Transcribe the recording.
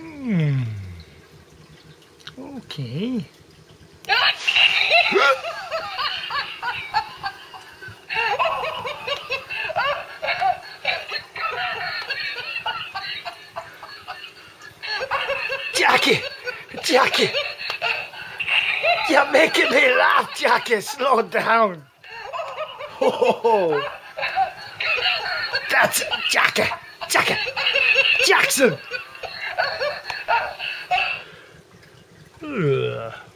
Hmm. Okay. Jackie! Jackie! You're making me laugh, Jackie. Slow down. Oh, that's Jackie. Jackie. Jackson. Ugh.